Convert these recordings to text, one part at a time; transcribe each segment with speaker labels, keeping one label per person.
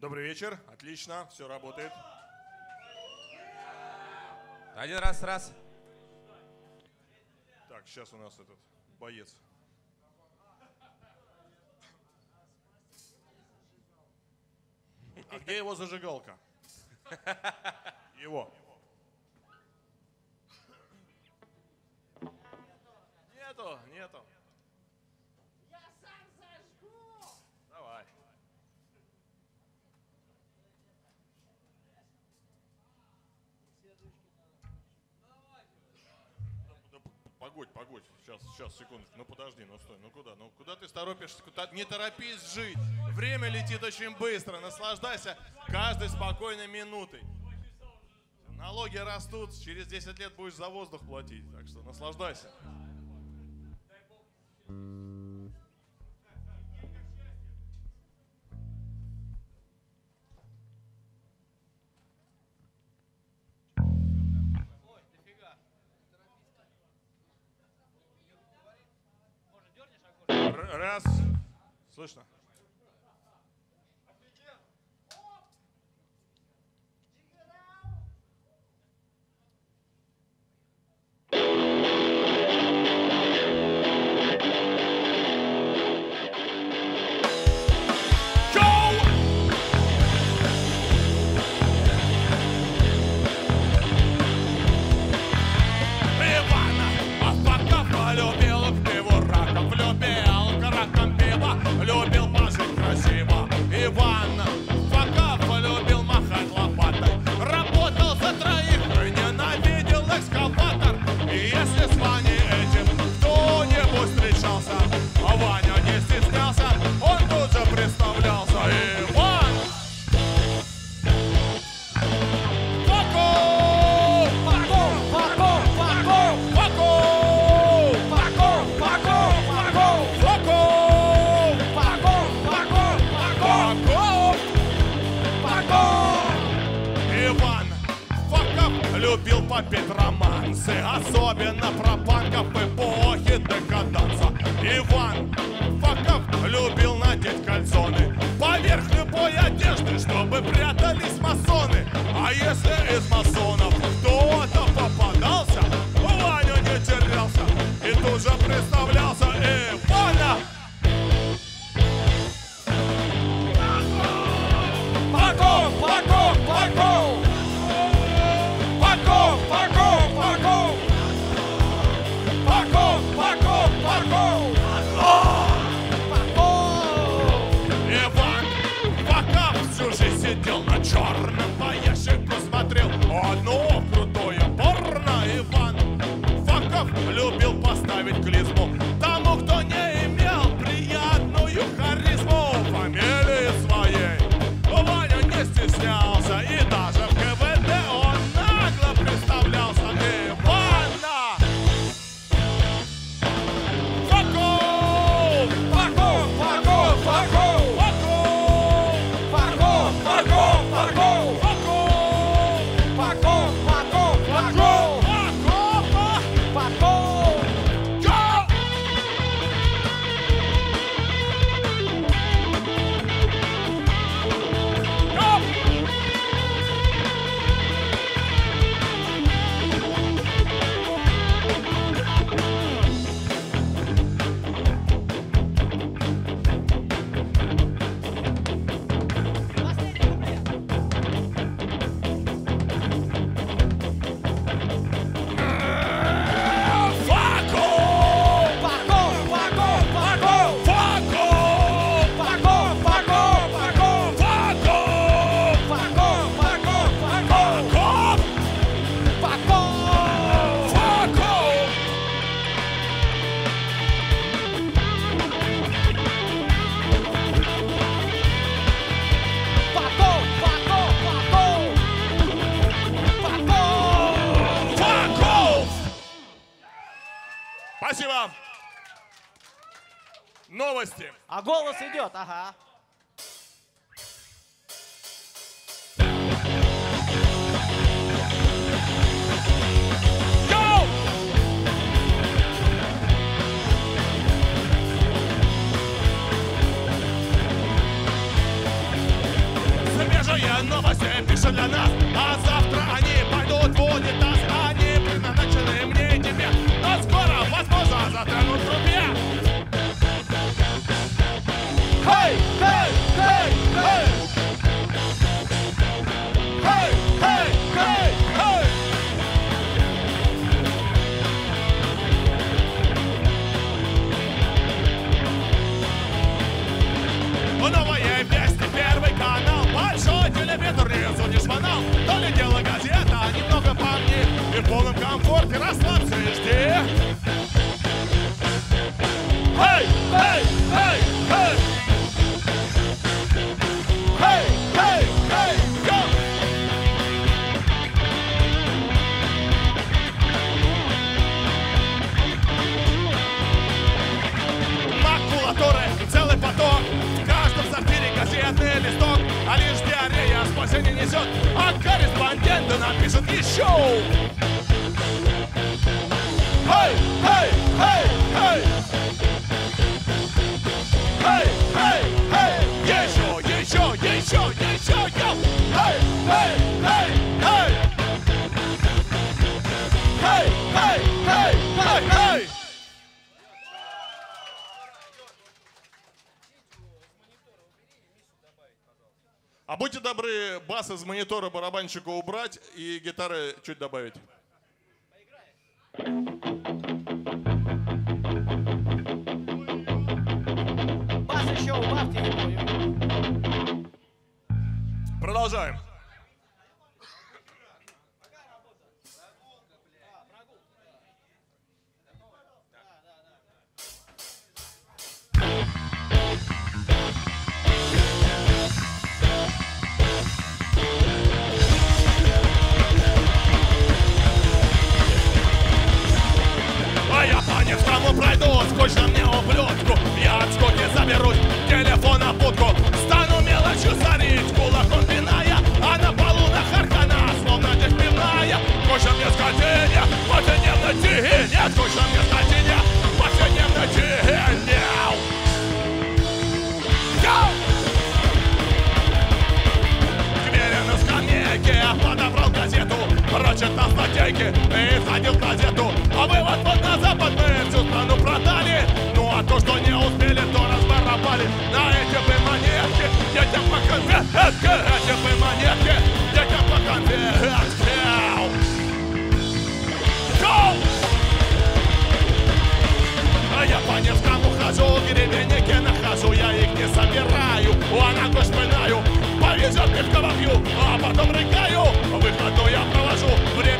Speaker 1: Добрый вечер. Отлично, все работает.
Speaker 2: Один раз, раз.
Speaker 1: Так, сейчас у нас этот боец. А где его зажигалка? Его. погодь, погодь, сейчас, сейчас, секундочку, ну подожди, ну стой, ну куда, ну куда ты торопишься, куда? не торопись жить, время летит очень быстро, наслаждайся каждой спокойной минутой. Налоги растут, через 10 лет будешь за воздух платить, так что наслаждайся. Thank you. Раз. Слышно? tahan. бас из монитора барабанщика убрать и гитары чуть добавить.
Speaker 3: Бас еще убавьте.
Speaker 1: Продолжаем. Пройду сквозь на мне ублюдку. Я от скуки заберусь, телефон опутку Стану мелочью сорить, кулаком пиная А на полу на харкана, словно дых пивная Скучно мне скотиня, повседневно тихиня Скучно мне скотиня, повседневно тихиня Подобрал газету, на статейке и садил газету, а вывод что не успели, то разбарабали На эти бы монетки, детям по конфетке Эти бы монетки, детям по конфетке А я по Невскому хожу, гребенники нахожу Я их не собираю, а ногой шпыляю Повезет, пивка вопью, а потом рыкаю Выходу я провожу, время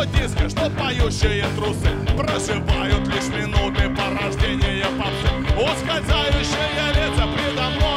Speaker 1: что диски, что поющие трусы? Проживают лишь минуты порождения попсы. Ускользающие лица предо мной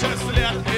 Speaker 1: Schüssel,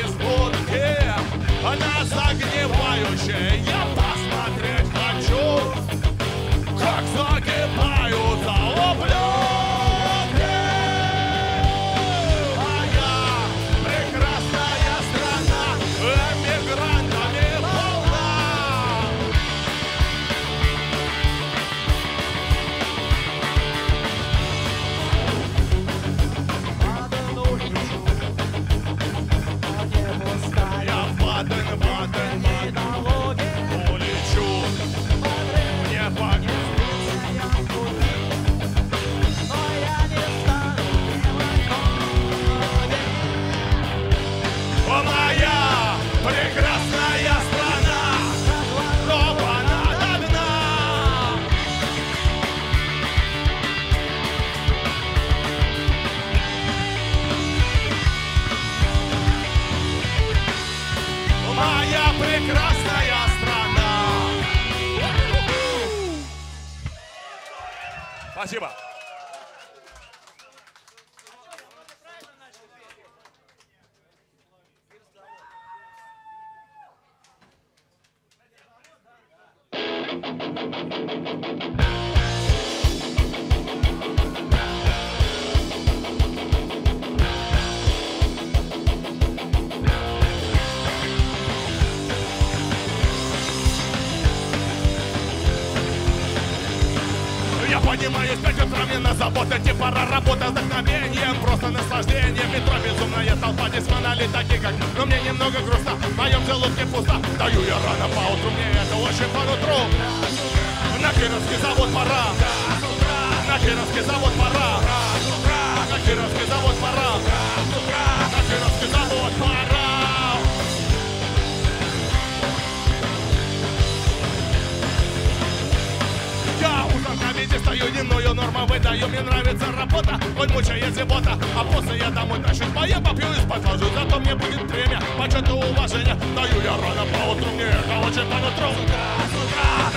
Speaker 1: выдаю Мне нравится работа, хоть мучает зибота А после я домой тащить боя попью и спать ложусь. Зато мне будет премия, почет и уважение. Даю я рано по утру, мне это очень по нутру.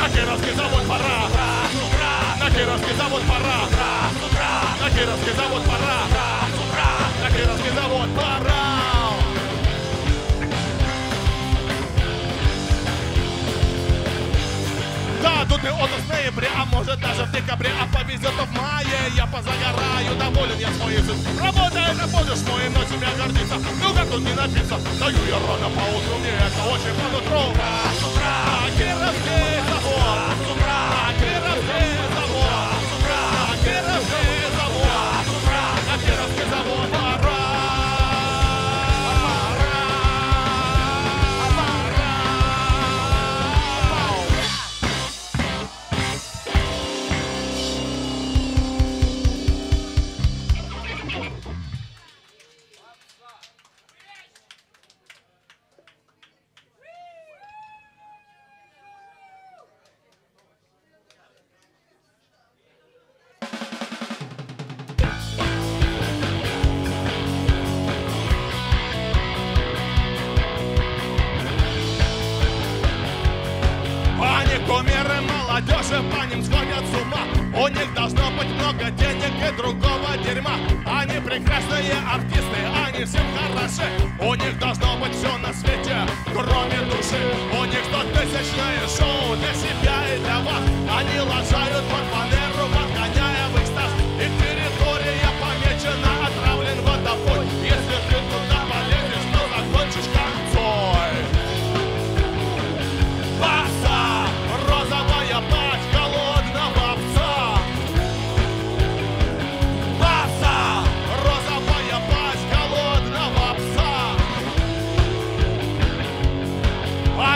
Speaker 1: На Кировский завод пора. На Кировский завод пора. На Кировский завод пора. На Кировский завод пора Да, тут и отпуск в ноябре, а может даже в декабре А повезет в мае, я позагораю Доволен я своей жизнью. Работая на будешь мой, но себя гордиться Ну как тут не напиться Даю я рано по утру, мне это очень по нутру На Кировский завод На Кировский получил, сиди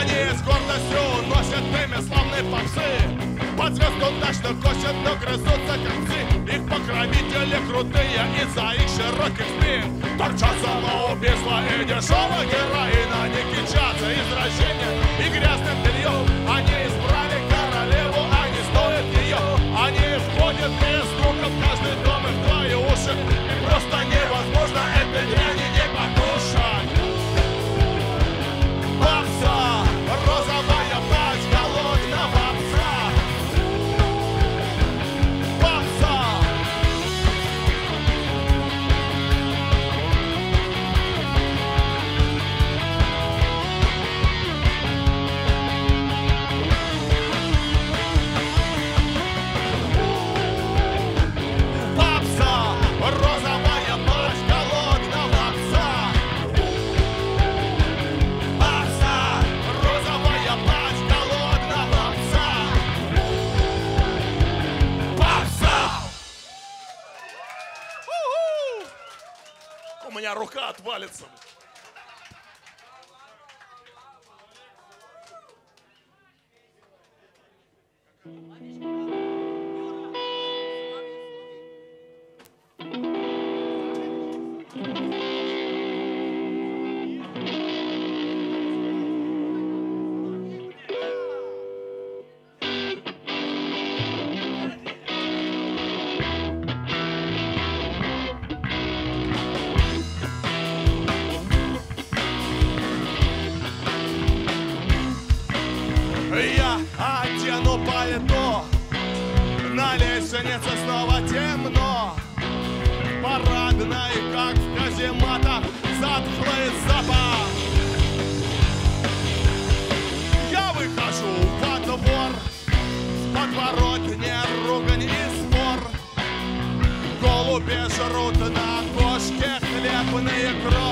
Speaker 1: Они с гордостью носят имя славной попсы Под звезду дачно косят, но грызутся как псы Их покровители крутые из-за их широких спин. Торчат самоубийства и дешевая героина Они кичатся извращением и грязным бельем Они избрали королеву, они стоят ее Они входят без стука в каждый дом и в твои уши. И просто не рука отвалится. when they are grown.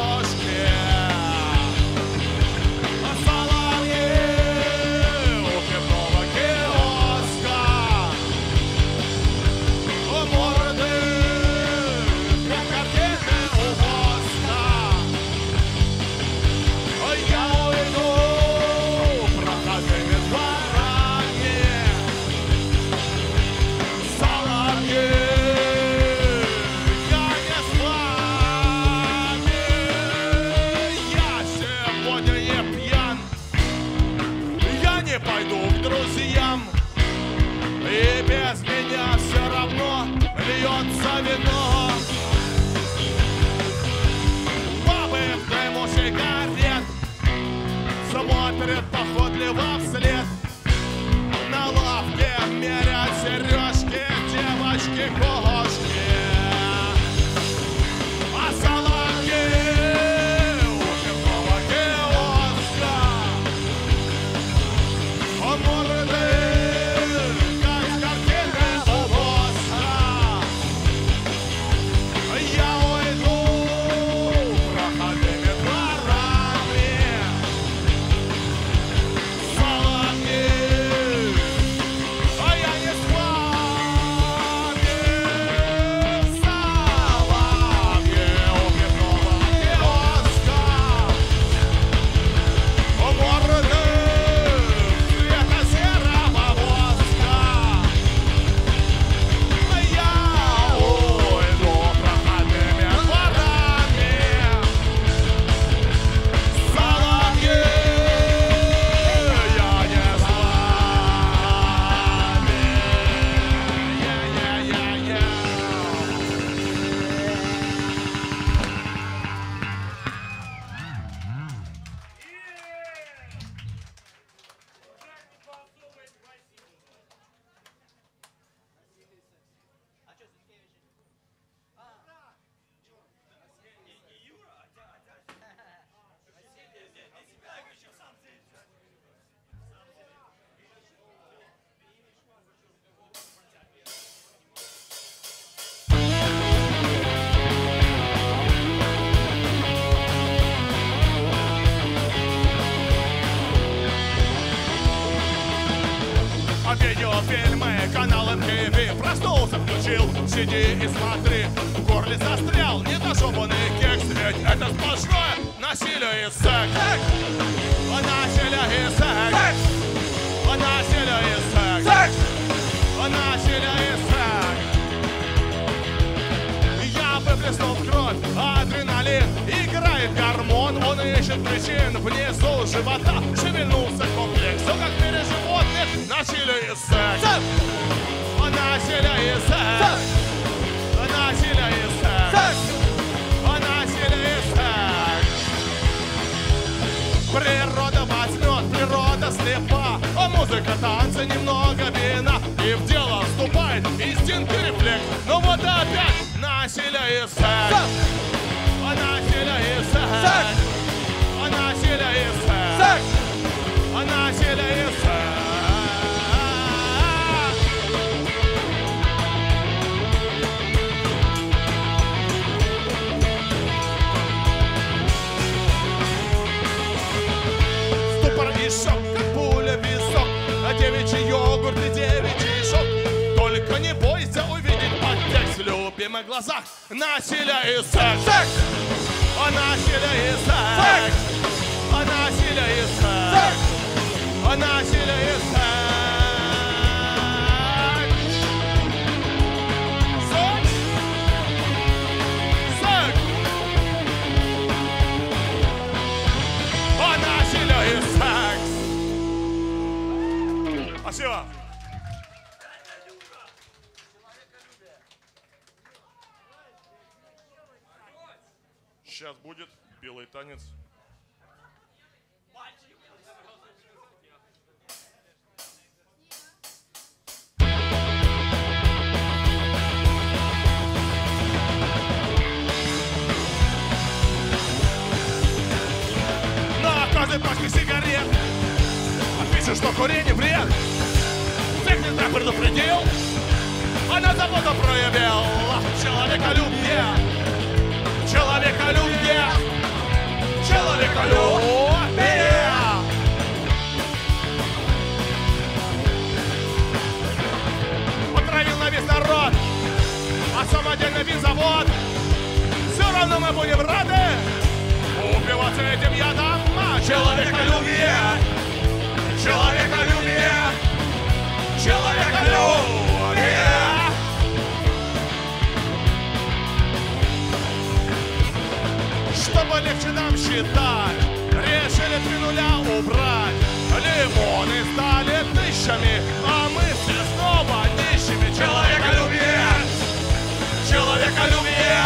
Speaker 1: И смотри В А танцы, немного вина И в дело вступает инстинкт и рефлекс Но вот опять насилие и секс Насилие и секс девичий йогурт и девичий шок. Только не бойся увидеть подтекст В любимых глазах. Насилие и секс. А насилие и секс. А насилие и секс. А насилие и секс Секс Спасибо. Сейчас будет белый танец. На каждой пачке сигарет Пишет, что курение вред Нельзя предупредил А на заботу проявил Человеколюбие Человеколюбие Человеколюбие Потравил на весь народ. А самодельный винзавод Все равно мы будем рады. Убиваться этим ядом а Человеколюбие Человеколюбие Человеколюбие Чтобы легче нам считать Решили три нуля убрать. Лимоны стали тысячами А мы все снова нищими. Человеколюбие Человеколюбие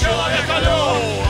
Speaker 1: Человеколюбие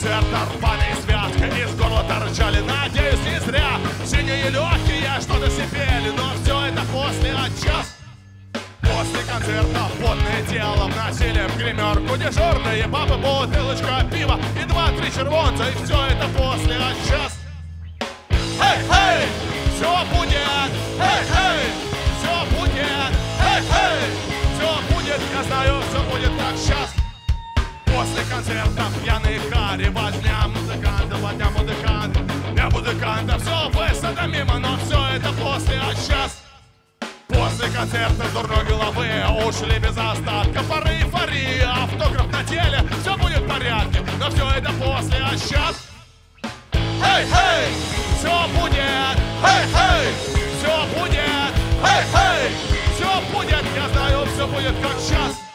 Speaker 1: концерта рваной связкой из горла торчали. Надеюсь, не зря. Синие легкие что-то сипели. Но все это после отчас После концерта потное тело вносили в гримерку Дежурные. Бабы, бутылочка пива И два-три червонца. И все это после отчас После концерта пьяный Хари Возня музыкантов, возня музыкантов Для музыкантов все высоко мимо Но все это после, а сейчас После концерты с дурной головы Ушли без остатка пары эйфории Автограф на теле, все будет в порядке Но все это после, а сейчас Эй, эй, все будет Эй, эй, все будет Эй, эй, все будет Я знаю, все будет как сейчас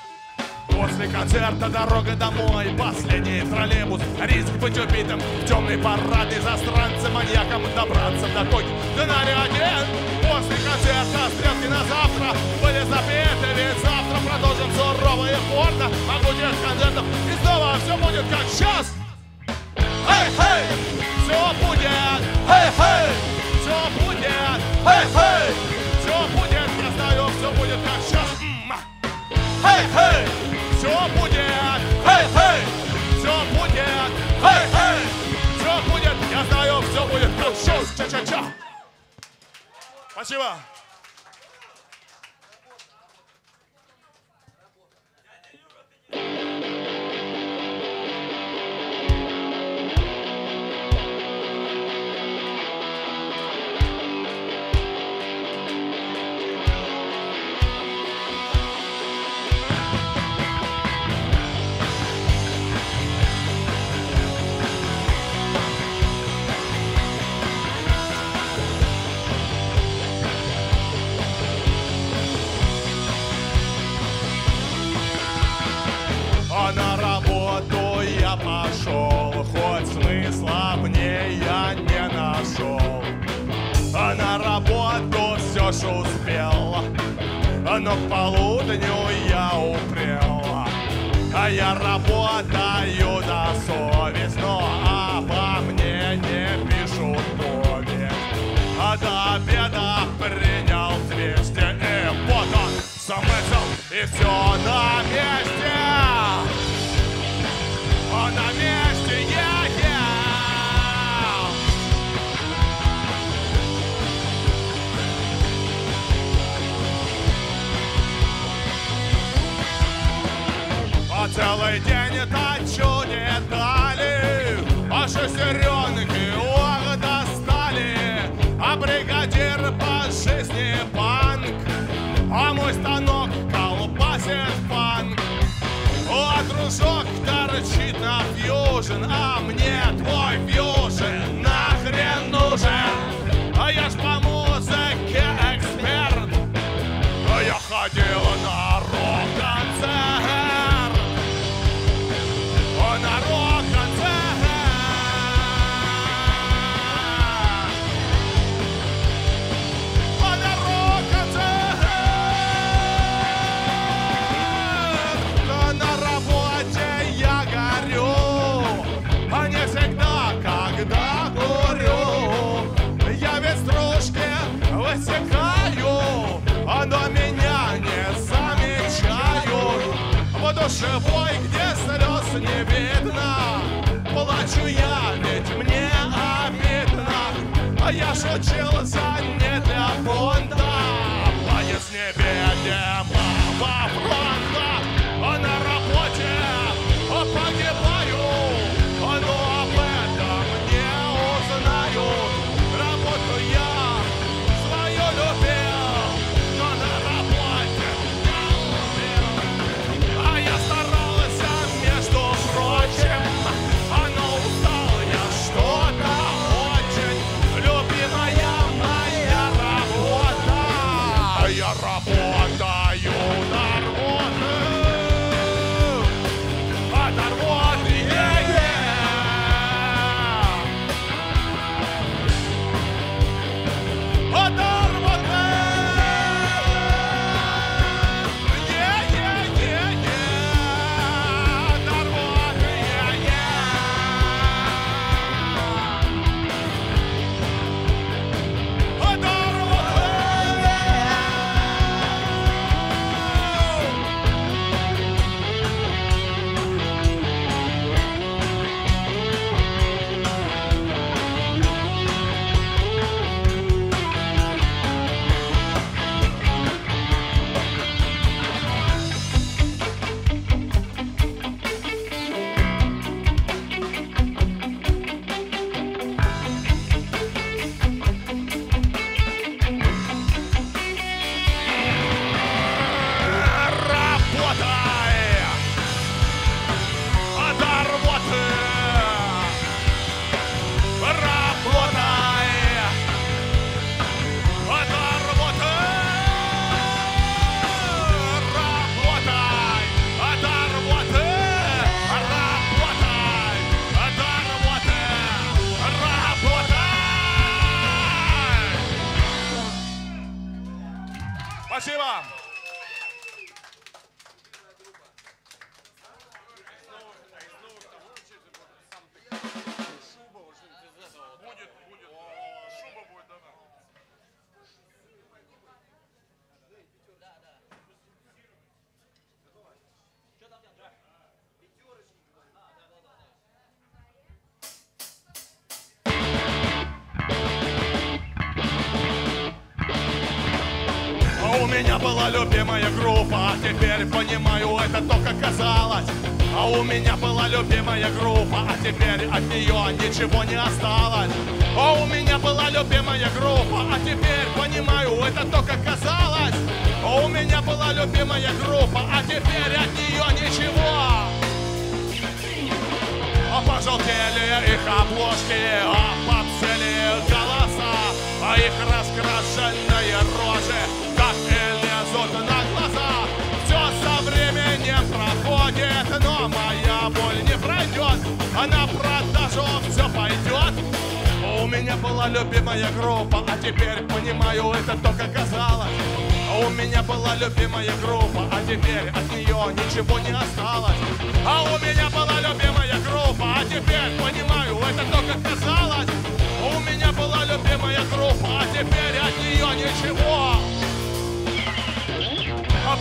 Speaker 1: После концерта дорога домой. Последний троллейбус. Риск быть убитым. В темный парад И застранцем маньяком Добраться до койки Сценарий один. После концерта Стрелки на завтра. Были запреты Ведь завтра продолжим сурово и упорно А будет концертов И снова все будет как сейчас. Эй, эй, все будет. Эй, эй, все будет. Эй, эй, все будет. Я знаю, все будет как сейчас. Эй, эй, ча-ча-ча. Спасибо. А я работаю на совесть, но обо мне не пишут повесть. А до обеда принял 200, и вот он, смысл, и все на месте. По жизни банк, а мой станок колбасит фанк. А дружок торчит на фьюжн, а мне душевой, где слез не видно, плачу я, ведь мне обидно. А я шутился не для понта, платье с невидимого фронта. А Спасибо. Меня была любимая группа, а теперь понимаю, это только казалось. А у меня была любимая группа, а теперь от нее ничего не осталось. А у меня была любимая группа, а теперь понимаю, это только казалось. А у меня была любимая группа, а теперь от нее ничего. А пожелтели их обложки, а попсели голоса, а их раскрашенные но моя боль не пройдет, а на продажу все пойдет. У меня была любимая группа, а теперь понимаю, это только казалось. У меня была любимая группа, а теперь от нее ничего не осталось. А у меня была любимая группа, а теперь понимаю, это только казалось. У меня была любимая группа, а теперь от нее ничего.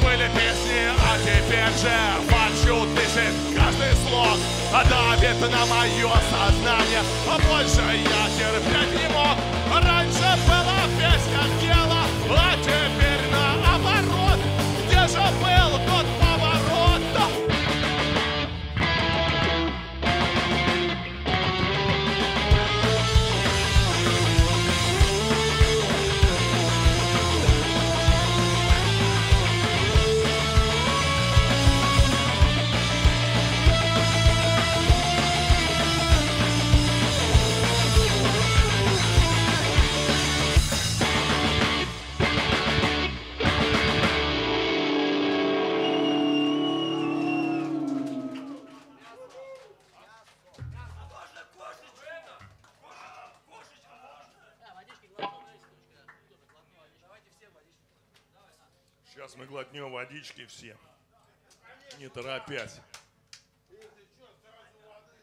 Speaker 1: Были песни, а теперь же фальшью дышит каждый слог давит на мое сознание, а больше я терпеть не мог. Раньше была песня дело, а теперь наоборот. Где же был тот Сейчас мы глотнем водички все, не торопясь.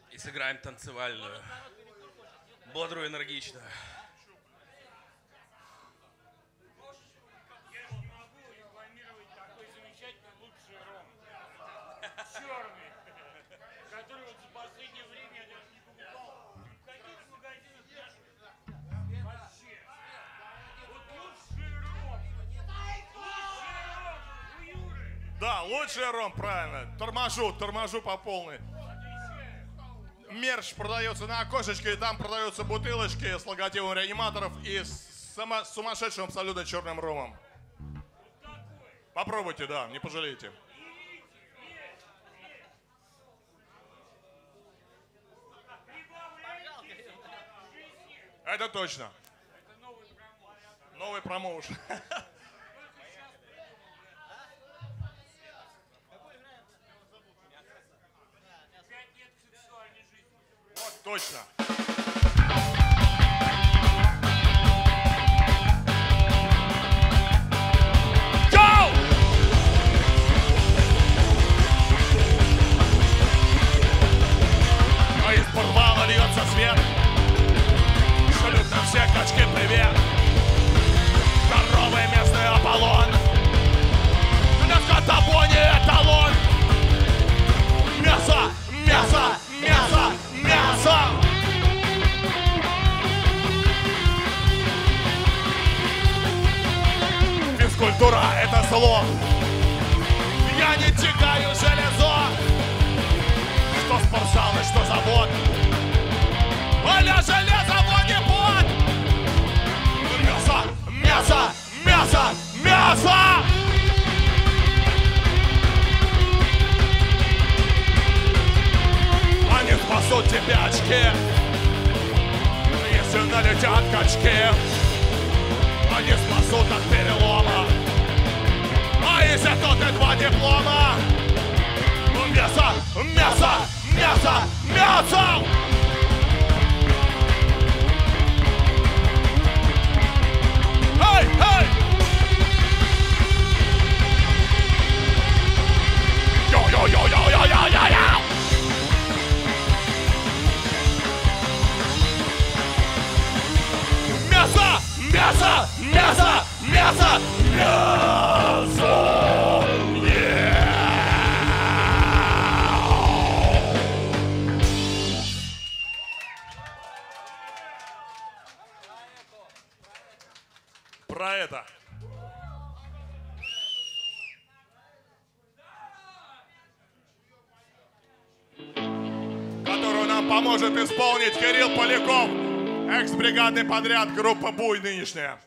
Speaker 2: И сыграем танцевальную. Бодрую, энергичную.
Speaker 1: Да, лучший ром, правильно. Торможу, торможу по полной. Мерч продается на окошечке, и там продаются бутылочки с логотипом реаниматоров и с само- сумасшедшим абсолютно черным ромом. Попробуйте, да, не пожалеете. Это точно. Новый промоушен.
Speaker 4: Пять лет сексуальной жизни.
Speaker 1: Вот точно. А подвала льется свет. Нам все качки привет. Здоровый местный Аполлон. Для скотобони эталон. Мясо, мясо, Физкультура — это зло. Я не тягаю железо. Что спортзал и что завод. Аля железо, не под Мясо, мясо, мясо, мясо. Они спасут тебе очки. Если налетят качки Они спасут от перелома Борися, ты два диплома. М'ясо, м'ясо, м'ясо, м'ясо! Hey, hey! Yo, yo, yo, yo, yo, yo, yo, yo! Мясо! Мясо! Мясо! Про это. Которую нам поможет исполнить Кирилл Поляков, экс-бригадный подряд группа «Буй» нынешняя.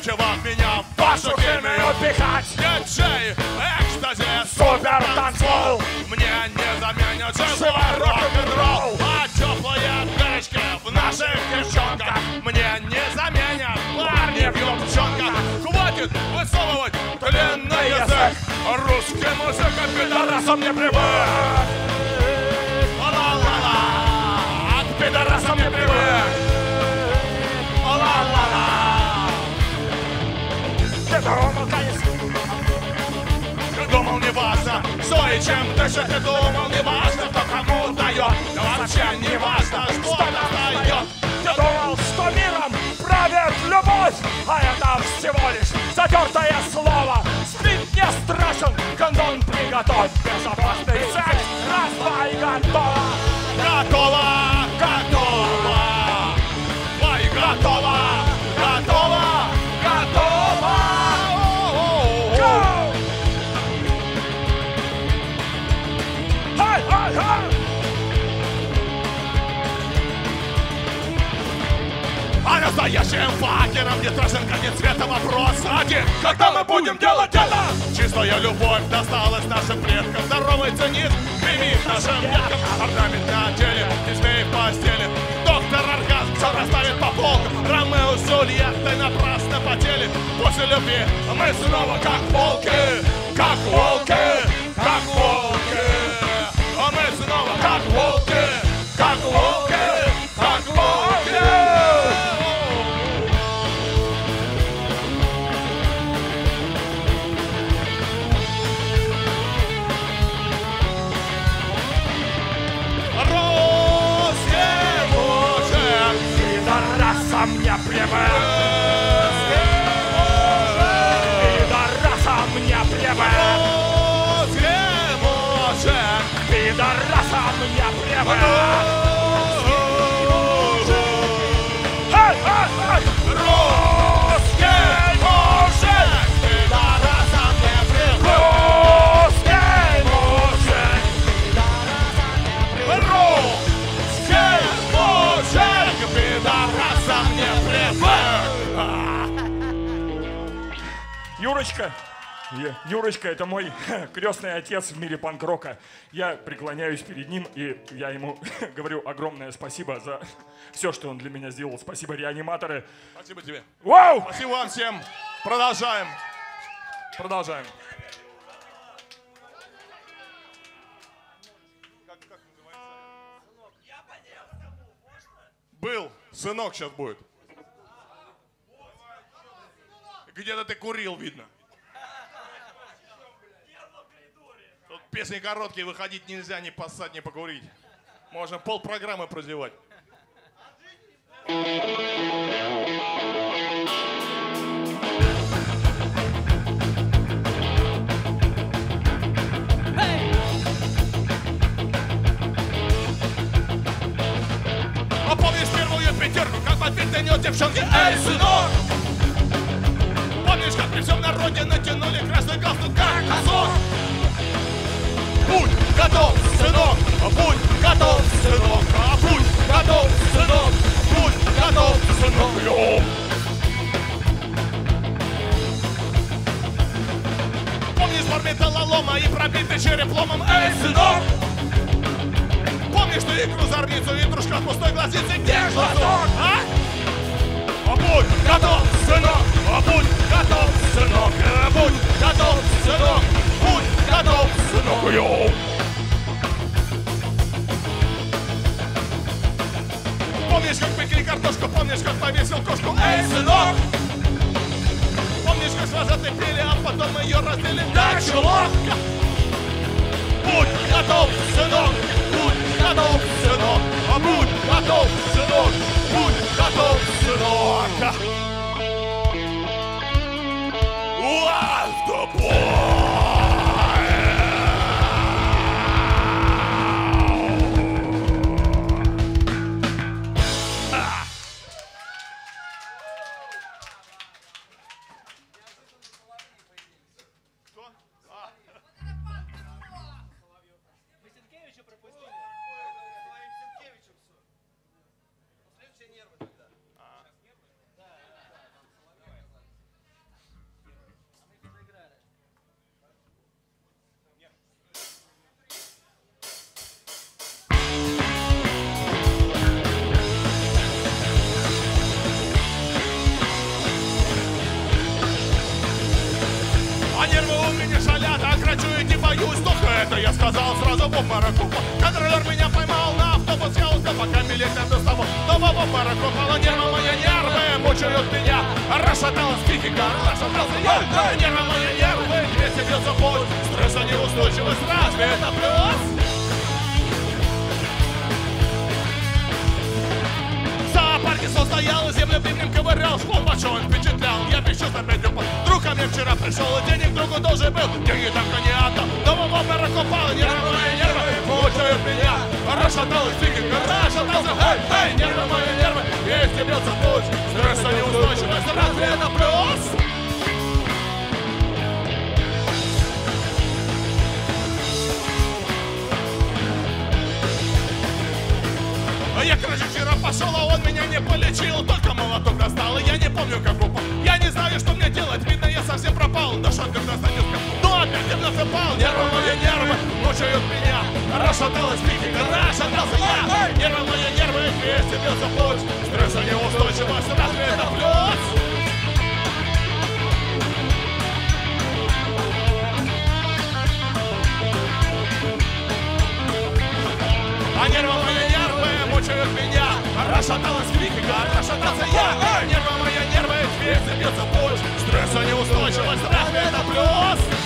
Speaker 1: Нечего в меня в вашу химию пихать Диджей, экстази, супер танцпол Мне не заменят живой рок-н-ролл. А теплые печки в наших девчонках. Мне не заменят парни в юбчонках. Хватит высовывать длинный язык. Русский музыка пидорасом не привык Думал, конечно, ты думал, не важно, что и чем дышит, ты думал, не важно, кто кому дает, да вообще не важно, что достает.
Speaker 5: Ты думал, что миром правит любовь, а это всего лишь затертое слово. Спит не страшен, кондон приготовь, безопасный секс, раз, два и. Готово,
Speaker 1: готово, настоящим факером. Не страшен конец света вопрос один Когда мы будем делать это? Чистая любовь досталась нашим предкам. Здоровый цинизм примит нашим деткам Орнамент на теле, дисплей в постели. Доктор Оргазм все расставит по полкам. Ромео с Джульеттой напрасно потели. После любви мы снова как волки. Как волки, как волки
Speaker 5: Юрочка, Юрочка, это мой крестный отец в мире панк-рока. Я преклоняюсь перед ним, и я ему говорю огромное спасибо за все, что он для меня сделал. Спасибо, реаниматоры.
Speaker 1: Спасибо тебе
Speaker 5: Вау!
Speaker 1: Спасибо вам всем Продолжаем Продолжаем Был, сынок сейчас будет. Где-то ты курил, видно. Песни короткие, выходить нельзя, ни поссать, ни покурить. Можно пол программы прозевать. А помнишь первую пятерку, как в ответ дает девчонке «Эй, сынок!» Помнишь, как при всем народе натянули красный галстук, как озор? Будь готов, сынок, будь готов, сынок, будь готов, сынок, будь готов, сынок. Помнишь бар металлолома и пробитый черепломом, эй, сынок! Помнишь ты игру зорницу и дружка с пустой глазнице, где глазок, а? а? Будь готов, сынок, а будь готов, сынок, а будь готов, сынок. だとすごくよ Помнишь, как пекли картошку, помнишь, как повесил кошку, эй, сынок! Помнишь, как сложаты пили, а потом ее раздели, да, чулок! Будь готов, сынок, будь готов, сынок, а будь готов, сынок, будь готов, сынок! Уаз, да! Психика, расшатался я Нервы мои нервы, вместе бьется путь Стресса неустойчивость, разве это плюс?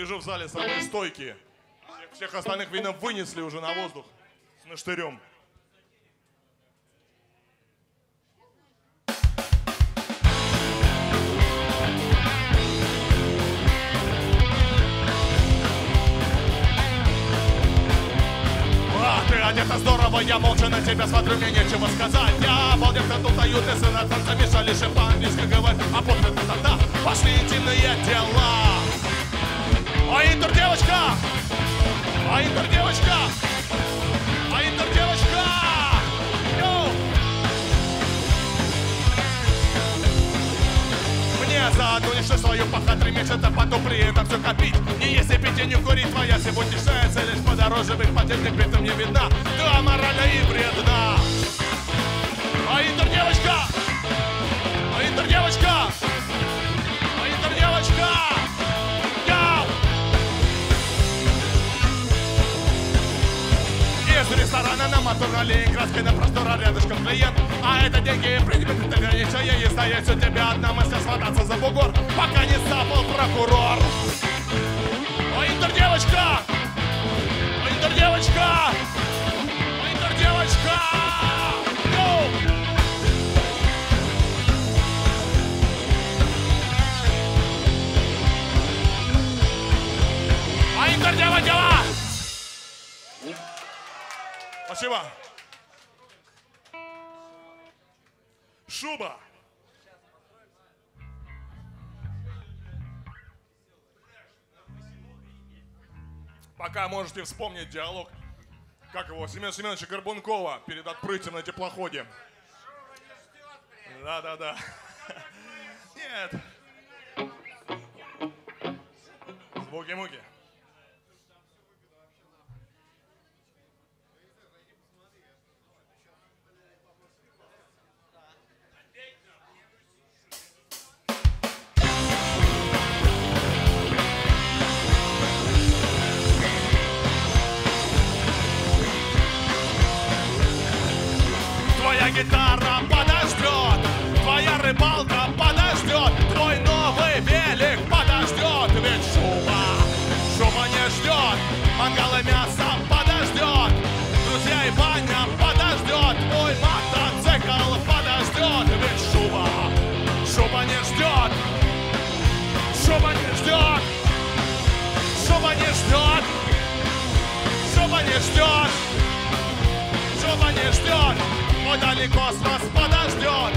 Speaker 1: Гляжу в зале самые стойкие. Всех, всех остальных, видно, вынесли уже на воздух с наштырем. Ты одета здорово, я молча на тебя смотрю, мне нечего сказать Я обалдел, ты тут уютный сын, а танца Миша лишь и по-английски говорит А после тогда пошли интимные дела А интер девочка! А интер девочка! А интер девочка! Мне за одну ничто свою пахать три месяца, потом при этом все копить. Не если пить и не курить, твоя сегодняшняя цель лишь подороже быть потешных, при этом не видна. Ты аморальна и вредна. А интер девочка! А интер девочка! А интер девочка! Ресторана на мотор Ленинградской на простора рядышком клиент А это деньги и предметы граничая И стоять у тебя одна мысль свататься за бугор Пока не сапал прокурор Ой, интер девочка! Ой, интер девочка! Ой, интер девочка! Йоу! Спасибо. Шуба. Пока можете вспомнить диалог, как его, Семена Семеновича Горбункова перед отплытием на теплоходе. Да-да-да. Нет. Буги-муги. Дальний космос подождет,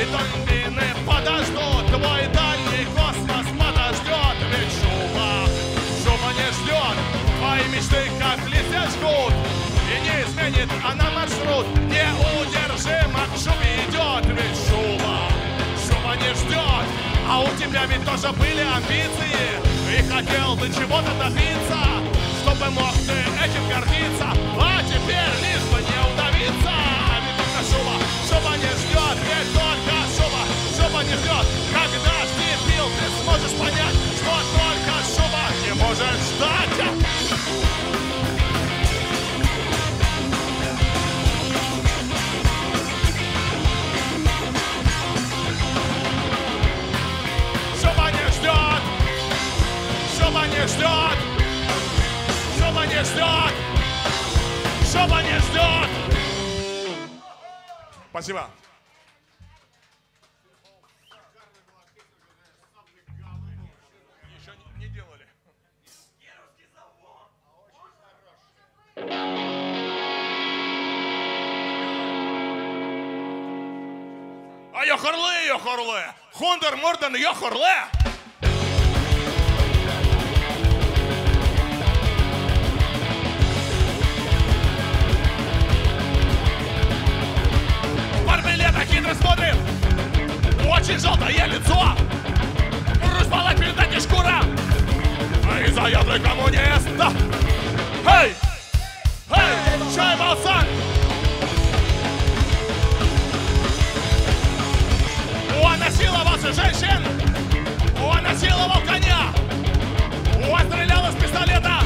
Speaker 1: и турбины подождут, твой дальний космос подождет, ведь шуба, шуба не ждет, твои мечты как листья жгут, и не изменит она маршрут, неудержимо шубе идет, ведь шуба, шуба не ждет, а у тебя ведь тоже были амбиции, и хотел ты чего-то добиться, чтобы мог ты этим гордиться, а теперь лишь бы не удавиться шума, шума не ждет, ведь только шума, шума не ждет. Когда ж ты пил, ты сможешь понять, что только шума не может ждать. Шума не ждет! Шума не ждет! Шума не ждет! Спасибо. Йохорле, йохорле! Хондор Мордан, йохорле! Смотрит, очень желтое лицо. Русь палать передать не шкура, а и заядлый коммунист. Эй! Эй! Чай, Балсан! Он насиловал же женщин! Он насиловал коня! Он стрелял из пистолета!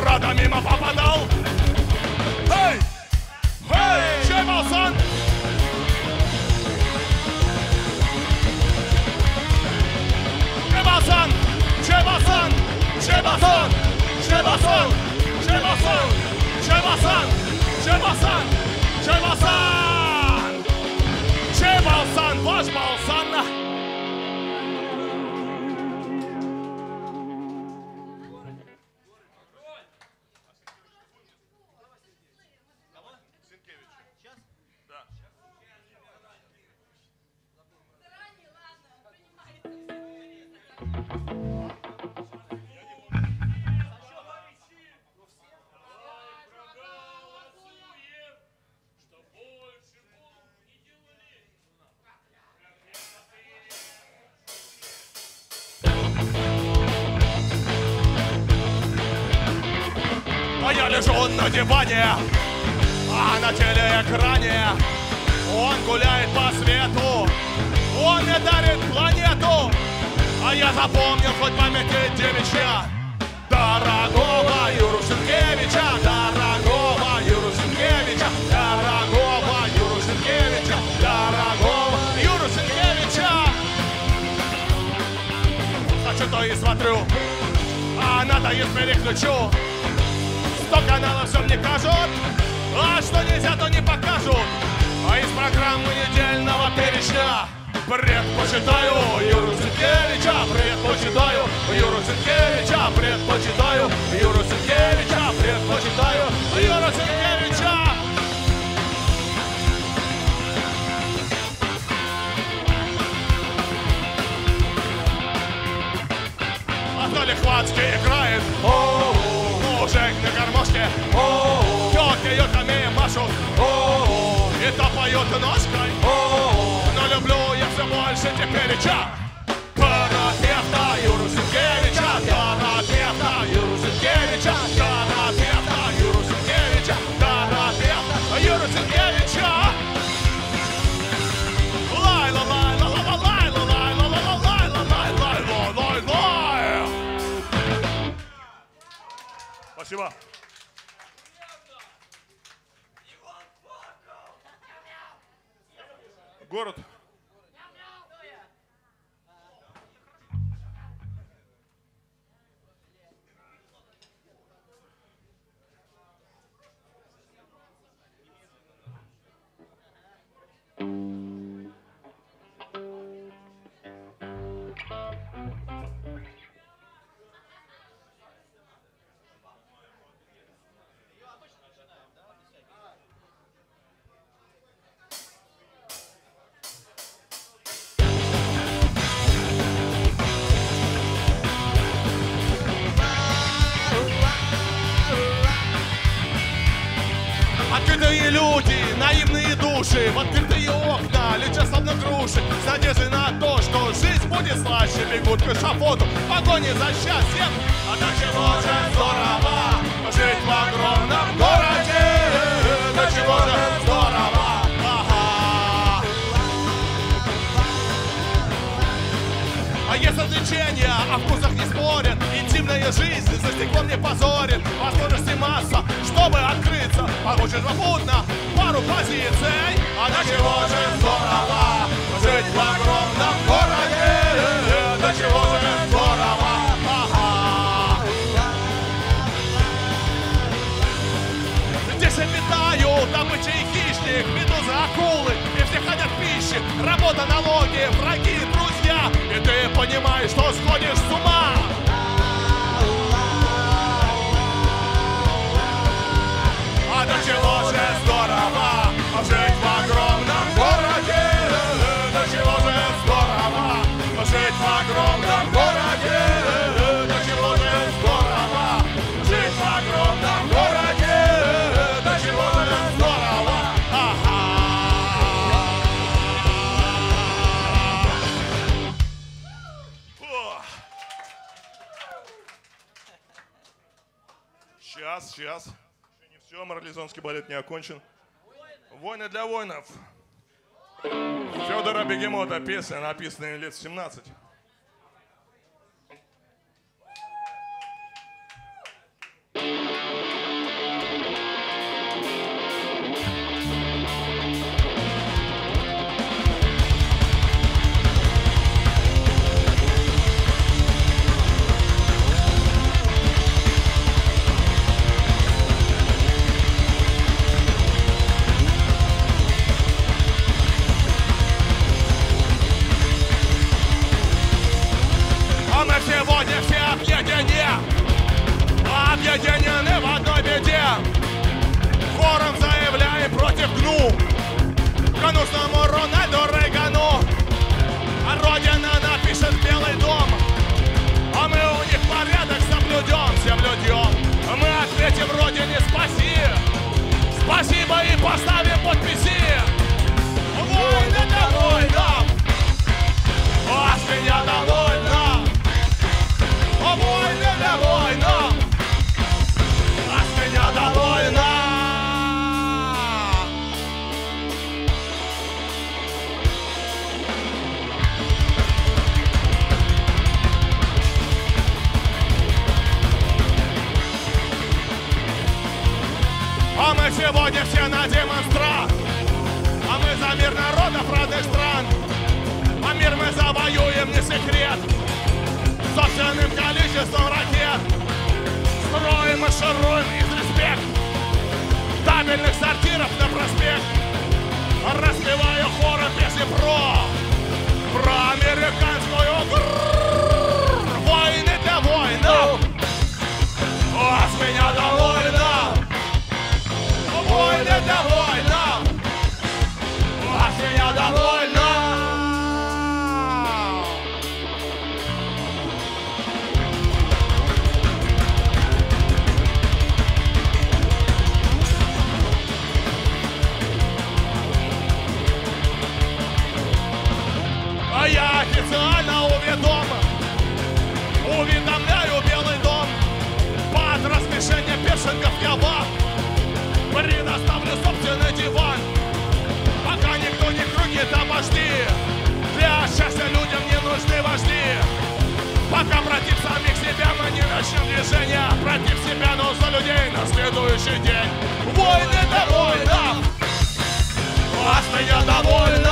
Speaker 1: Правда, мимо попадал! Эй! Эй! Чай, Балсан! Jefferson, Jefferson, Jefferson, Jefferson, Jefferson, Jefferson, Jefferson, Jefferson, Jefferson, Jefferson, voz malsana. Дарит планету А я запомнил хоть памяти девичья Дорогого Юру Сенкевича, дорогого Юру Сенкевича, дорогого Юру Сенкевича, дорогого Юру Сенкевича. Хочу то и смотрю, а надоест переключу. Сто каналов все мне кажут, а что нельзя, то не покажут. А из программы недельного перечня Предпочитаю Юру Сенкевича, предпочитаю Юру Сенкевича, предпочитаю Юру Сенкевича, предпочитаю Юру Сенкевича. А то лихватский играет, мужик на гармошке, о тетки юрками машут, и то поют ножкой, но люблю все больше Теперича. Конопевта Юру Сенкевича, Конопевта Юру Сенкевича, Конопевта Юру Сенкевича, Конопевта Юру Сенкевича. Лайла, лайла, лайла, лайла, лайла, лайла, лайла, лайла, лайла, лайла. Спасибо. Город Música Открытые люди, наивные души В открытые окна летят словно груши С надеждой на то, что жизнь будет слаще. Бегут к эшафоту в погоне за счастьем. А до чего же здорово Жить в огромном городе. До чего же здорово Ага. А есть развлечения, о вкусах не спорят Жизнь за стеклом не позорит. Возможности масса, чтобы открыться. Получишь попутно пару позиций. А до чего же здорово Жить в огромном городе? До чего же здорово. Здесь обитают добыча и хищник, медузы, акулы, и все хотят пищи, работа, налоги, враги, друзья, и ты понимаешь, что сходишь с ума. Сейчас. Еще не все, марлезонский балет не окончен. Войны для воинов. Федора Бегемота, песня, написанная лет в 17. А мы сегодня все объединены, объединены в одной беде. Хором заявляем против ГНУ, гнусному Рональду Рейгану. А Родина напишет Белый дом, а мы у них порядок соблюдем, соблюдем. Мы ответим Родине спаси, спасибо и поставим подписи. Война для воинов, а с меня довольно. Сегодня все на демонстрат, а мы за мир народов разных стран. А мир мы завоюем, не секрет, собственным количеством ракет. Строим, маршируем из респект табельных сортиров на проспект. Распеваю хором песни про, про американскую грррр. войны для воинов. А с меня довольно. Войны для воинов. А с меня довольно. А я официально уведом, уведомляю Белый дом. Под размешение першингов я вам предоставлю собственный диван. Пока никто не крутит обожди, для счастья людям не нужны вожди. Пока против самих себя мы не начнем. Движение против себя, но за людей на следующий день. Войны довольно, Австрия довольна, войны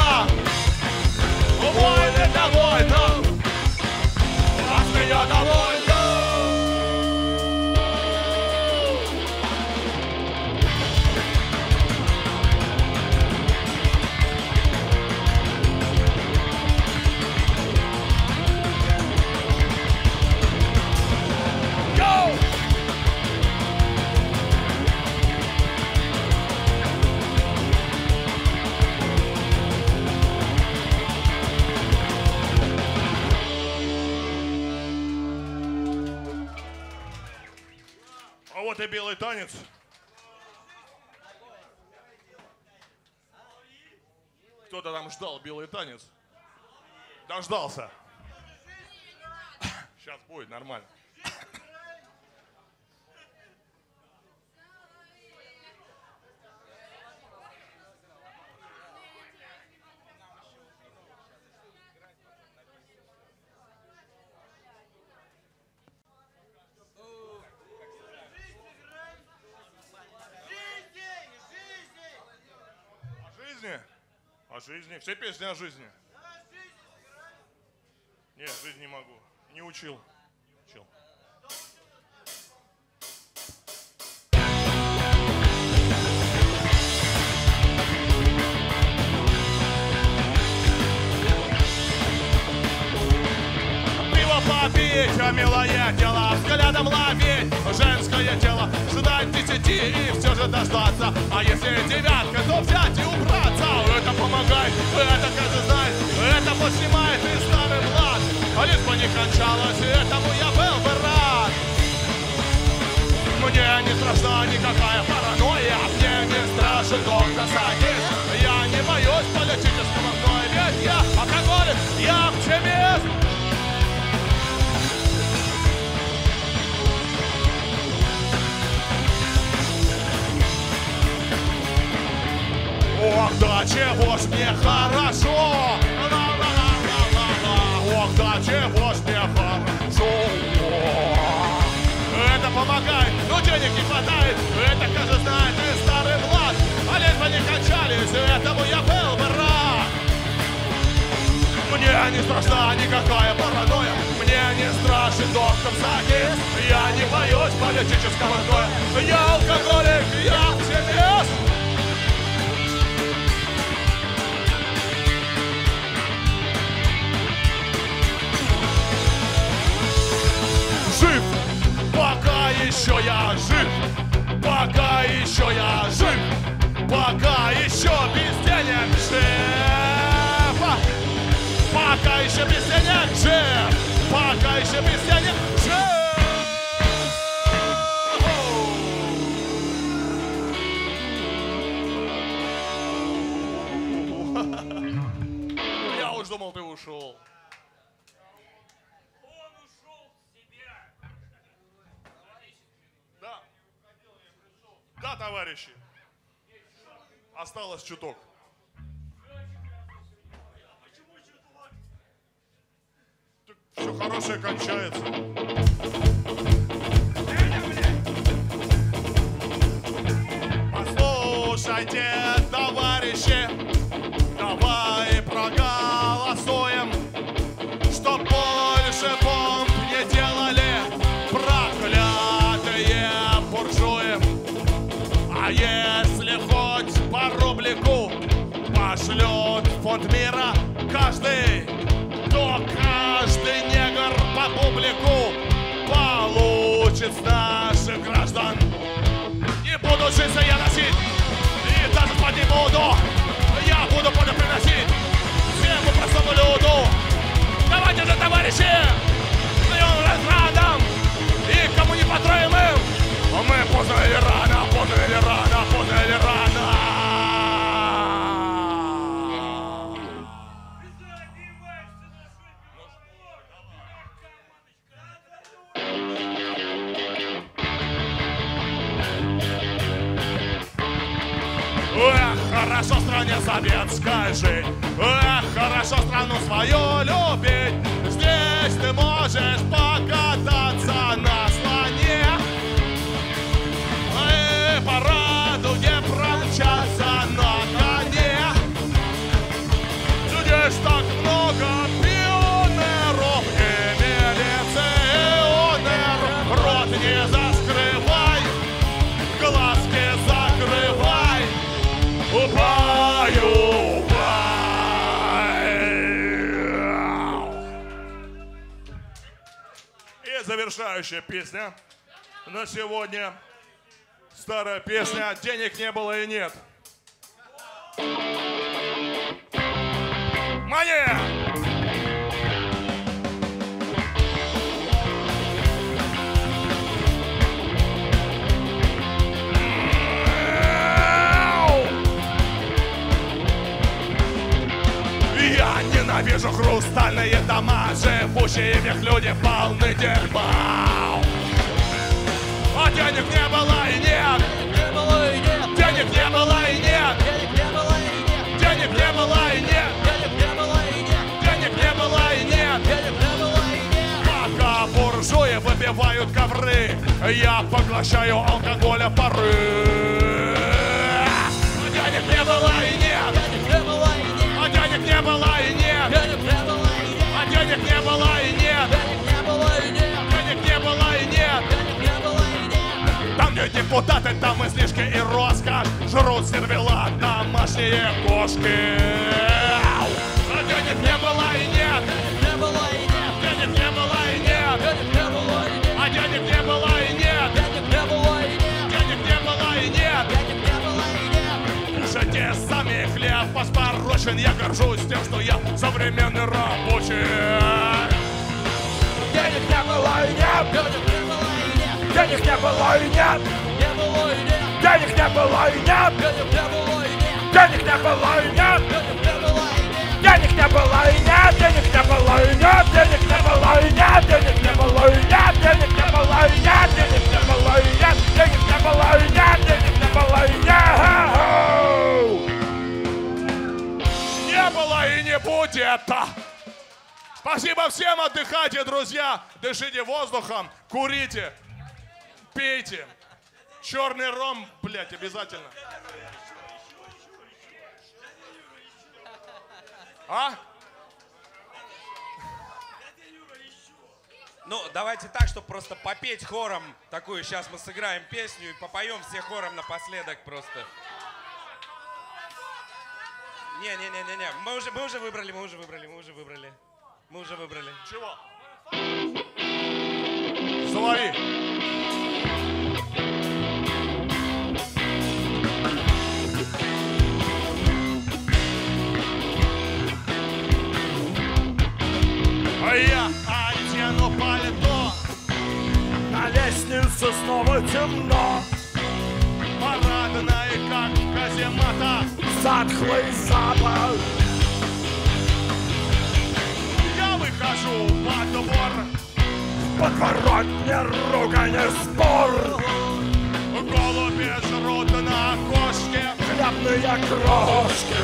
Speaker 1: танец. Кто-то там ждал белый танец. Дождался. Сейчас будет нормально. О жизни? Жизни. Все песни о жизни. Нет, жизнь не могу. Не учил. Не учил. Попить, а милое дело Взглядом ловить женское тело Ждать десяти и все же дождаться А если девятка, то взять и убраться Это помогает, это каждый знает Это поснимает и старый блат А лишь бы не кончалось, этому я был бы рад. Мне не страшна никакая паранойя Мне не страшен доктор Сагис Я не боюсь политического гноя Ведь я алкоголик, я оптимист Ох, да чего ж мне хорошо! Ох, да чего ж мне хорошо! Это помогает, но денег не хватает. Это, кажется, знает и старый Влад. А лишь бы не кончались, этому я был бы рад. Мне не страшна никакая паранойя. Мне не страшен доктор Сагис Я не боюсь политического гноя Я алкоголик, я оптимист еще я жив, пока еще я жив, пока еще без денег жив, пока еще без денег жив, пока еще без денег жив. Думал, ты ушел. Товарищи. Осталось чуток. Все хорошее кончается. Послушайте, товарищи, давай проголосуем, фонд мира каждый, то каждый негр по публику получит с наших граждан. Не буду джинсы я носить, и даже спать не буду. Я буду поля приносить всему простому люду. Давайте же, товарищи,
Speaker 4: на
Speaker 1: сегодня. Старая песня «Денег не было и нет». Мания! Я ненавижу хрустальные дома, живущие в них люди полны дерьма. А денег не было и нет, денег не было и нет,
Speaker 3: денег не было и нет,
Speaker 1: денег не было и нет. Пока буржуи выбивают ковры, я поглощаю алкоголя пары. Денег не было и нет,
Speaker 3: Денег не было и нет,
Speaker 1: депутаты, там излишки и роскошь Жрут сервелат домашние кошки А денег не было и нет
Speaker 3: Не было и нет,
Speaker 1: Денег не было и нет
Speaker 3: денег не было и нет,
Speaker 1: А денег не было и нет
Speaker 3: денег не было и нет,
Speaker 1: Денег не было и нет
Speaker 3: денег не было и нет.
Speaker 1: Кушайте сами хлеб ваш порочен Я горжусь тем, что я современный рабочий
Speaker 3: Денег не было и нет, денег не было и нет,
Speaker 5: Денег не было и нет, денег не было и нет,
Speaker 3: денег не было и нет,
Speaker 5: денег не было и нет,
Speaker 3: денег не было и нет.
Speaker 5: денег не было и нет, денег не было и нет, денег не было и нет, денег не было и нет, денег не было и нет, денег не было и нет. Не было и не
Speaker 1: будет Спасибо всем, отдыхайте, друзья Дышите воздухом, курите Пейте Черный ром, блядь, обязательно А?
Speaker 2: Ну, давайте так, чтобы просто попеть хором такую. Сейчас мы сыграем песню и попоем все хором напоследок просто. Не-не-не-не-не. Мы уже, мы уже выбрали, мы уже выбрали, мы уже выбрали. Мы уже выбрали.
Speaker 1: Чего? Свои
Speaker 5: лестнице снова темно,
Speaker 1: Парадная, как каземата
Speaker 5: затхлый запах.
Speaker 1: Я выхожу во двор
Speaker 5: Подворотне ругань спор,
Speaker 1: Голуби жрут на окошке
Speaker 5: хлебные крошки.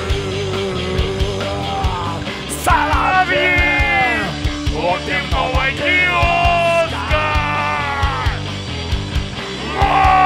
Speaker 5: Соловей у пивного киоска.
Speaker 1: Lord!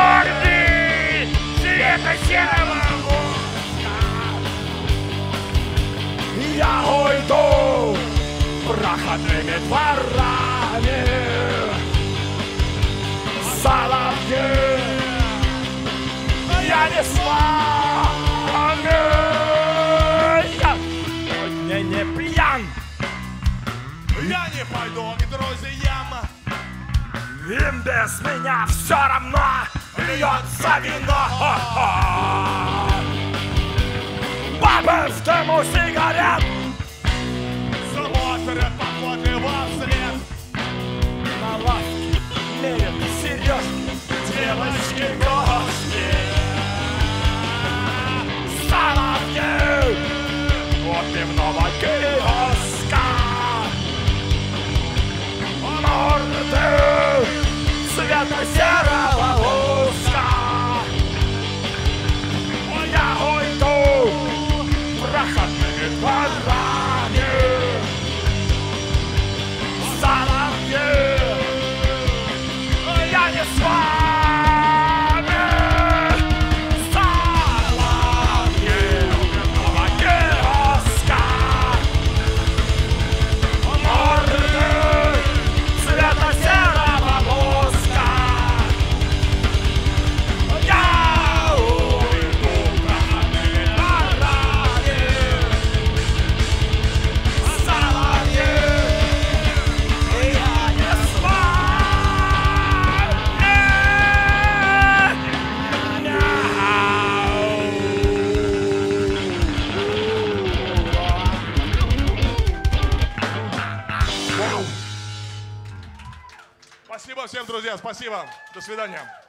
Speaker 1: Спасибо. До свидания.